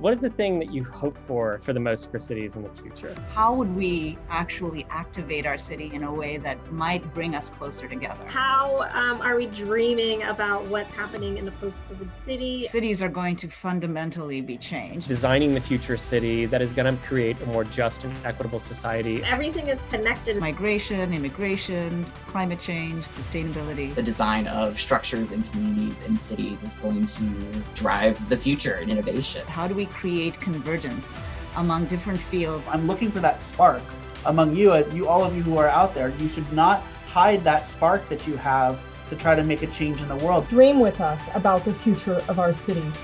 What is the thing that you hope for for the most for cities in the future? How would we actually activate our city in a way that might bring us closer together? How um, are we dreaming about what's happening in the post-COVID city? Cities are going to fundamentally be changed. Designing the future city that is going to create a more just and equitable society. Everything is connected. Migration, immigration, climate change, sustainability. The design of structures and communities in cities is going to drive the future and innovation. How do we create convergence among different fields? I'm looking for that spark among you, uh, you all of you who are out there. You should not hide that spark that you have to try to make a change in the world. Dream with us about the future of our cities.